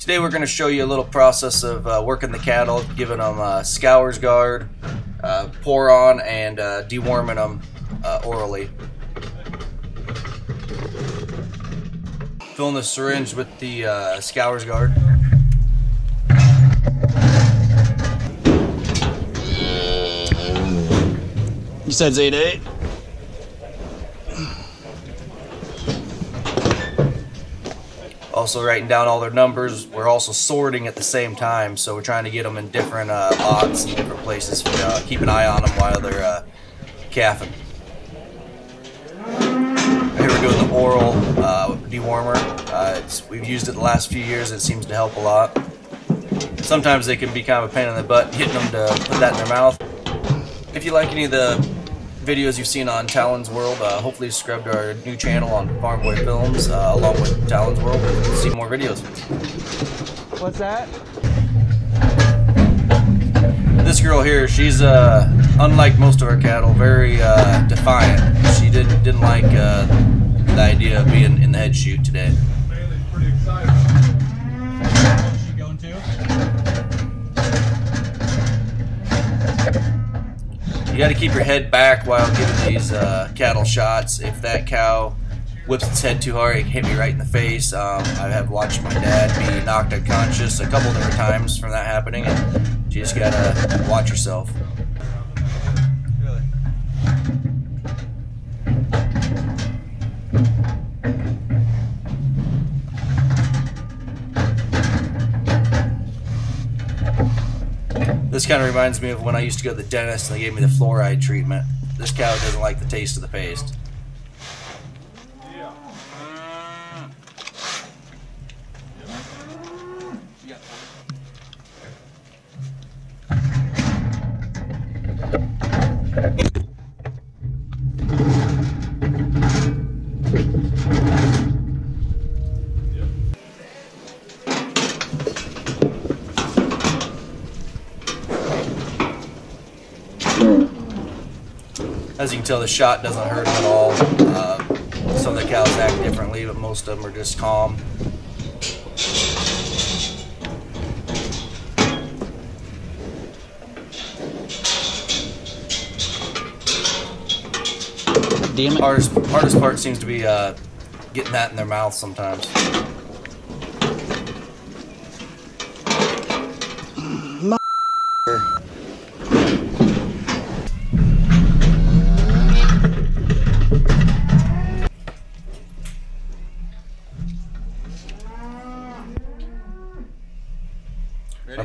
Today we're going to show you a little process of uh, working the cattle, giving them uh, scours guard, uh, pour on, and uh, deworming them uh, orally. Filling the syringe with the uh, scours guard. You said it's 8 Also writing down all their numbers. We're also sorting at the same time, so we're trying to get them in different uh, and different places. For, uh, keep an eye on them while they're uh. Here we're doing the oral uh, dewormer. Uh, we've used it the last few years. It seems to help a lot. Sometimes they can be kind of a pain in the butt hitting them to put that in their mouth. If you like any of the videos you've seen on Talon's World, uh, hopefully subscribe to our new channel on Farm Boy Films, uh, along with Talon's World, and see more videos. What's that? This girl here, she's uh, unlike most of our cattle, very uh, defiant. She didn't didn't like uh, the idea of being in the head chute today. Got to keep your head back while giving these uh, cattle shots. If that cow whips its head too hard, it can hit me right in the face. Um, I have watched my dad be knocked unconscious a couple different times from that happening, and you just gotta watch yourself. This kind of reminds me of when I used to go to the dentist and they gave me the fluoride treatment. This cow doesn't like the taste of the paste. As you can tell, the shot doesn't hurt at all. Uh, some of the cows act differently, but most of them are just calm. Damn it. Hardest, hardest part seems to be uh, getting that in their mouth sometimes.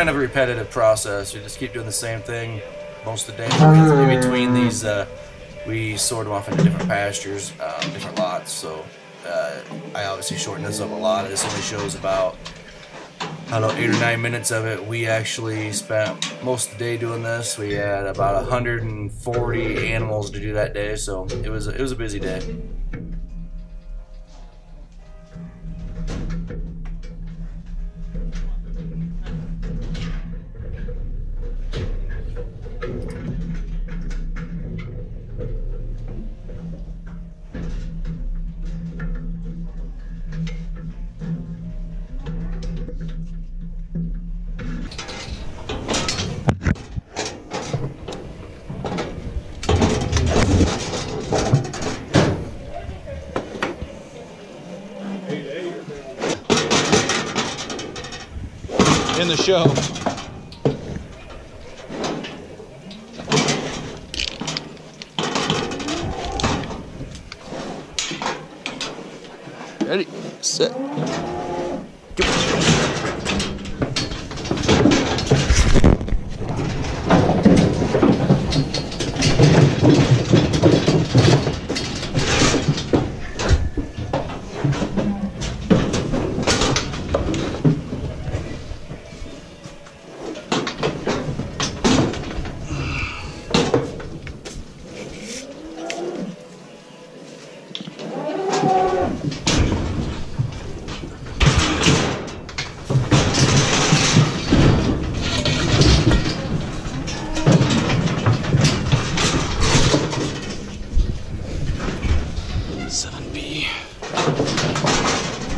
Kind of a repetitive process. You just keep doing the same thing most of the day. In between these, uh, we sort them off into different pastures, um, different lots. So uh, I obviously shorten this up a lot. This only shows about I don't know eight or nine minutes of it. We actually spent most of the day doing this. We had about 140 animals to do that day, so it was it was a busy day. In the show. Ready, set. 7B.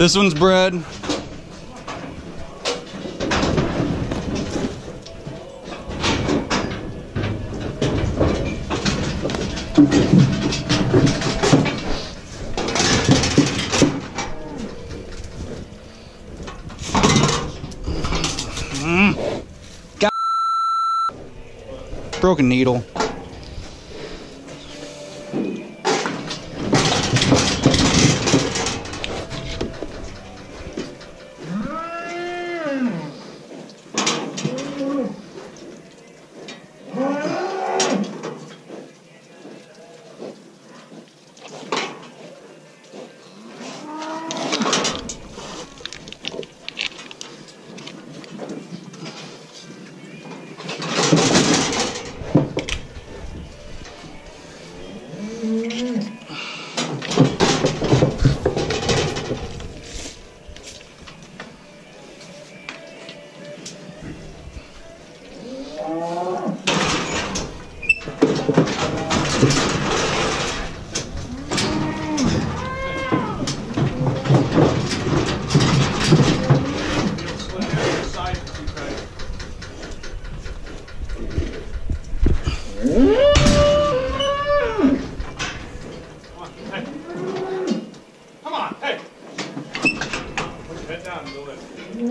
This one's bred. Mm. Broken needle.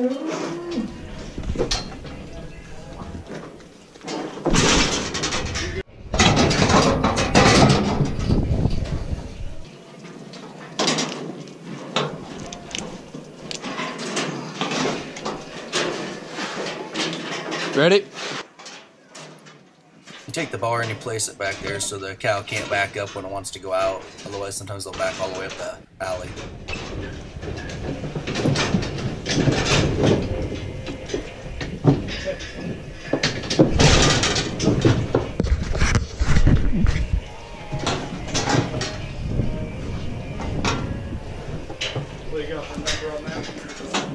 Ready? You take the bar and you place it back there so the cow can't back up when it wants to go out. Otherwise, sometimes they'll back all the way up the alley. What do you got for number on that?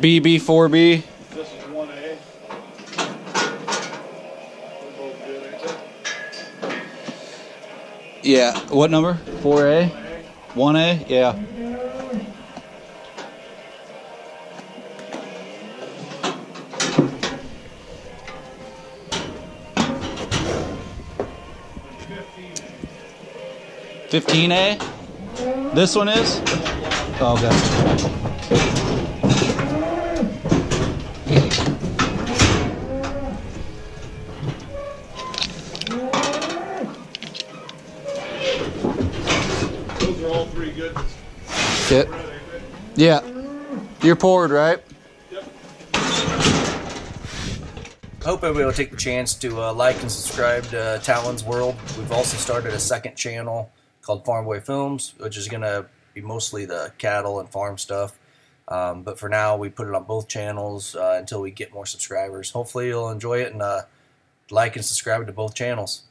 BB4B. This is one A. They're both good, ain't they? Yeah. What number? 4A? 1A? Yeah. Fifteen A. This one is. Oh, okay. Those are all three good. Okay. Yeah. You're poured, right? Yep. Hope everybody will take the chance to uh, like and subscribe to Talon's World. We've also started a second channel called Farm Boy Films, which is going to be mostly the cattle and farm stuff. Um, but for now, we put it on both channels uh, until we get more subscribers. Hopefully, you'll enjoy it and uh, like and subscribe to both channels.